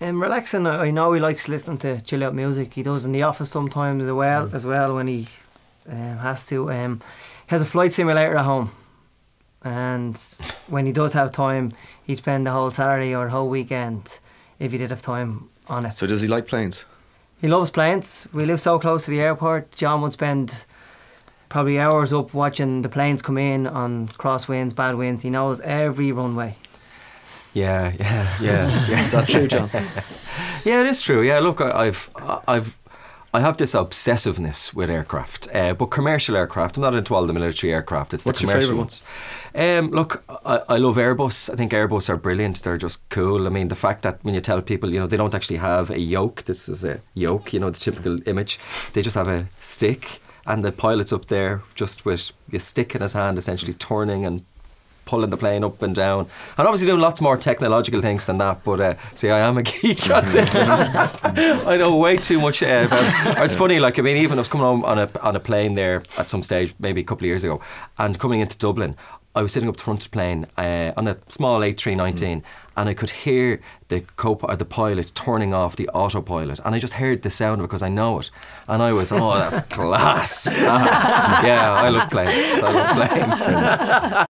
Um, relaxing. I I know he likes listening to chill out music. He does in the office sometimes as well. As well when he um, has to. Um, he has a flight simulator at home, and when he does have time, he'd spend the whole Saturday or whole weekend if he did have time on it. So does he like planes? He loves planes. We live so close to the airport. John would spend probably hours up watching the planes come in on crosswinds, bad winds. He knows every runway. Yeah, yeah, yeah, yeah. Is that true, John? Yeah, it is true. Yeah, look, I, I've, I've, I have this obsessiveness with aircraft, uh, but commercial aircraft. I'm not into all the military aircraft. It's What's the commercial ones. Um, look, I, I love Airbus. I think Airbus are brilliant. They're just cool. I mean, the fact that when you tell people, you know, they don't actually have a yoke. This is a yoke. You know, the typical image. They just have a stick, and the pilot's up there just with a stick in his hand, essentially turning and pulling the plane up and down, and obviously doing lots more technological things than that. But uh, see, I am a geek on this. I know way too much. Uh, about, it's funny, like I mean, even I was coming home on a on a plane there at some stage, maybe a couple of years ago, and coming into Dublin. I was sitting up the front of the plane uh, on a small A319, and I could hear the co or the pilot turning off the autopilot, and I just heard the sound because I know it, and I was, oh, that's class, class. yeah, I love planes. I love planes.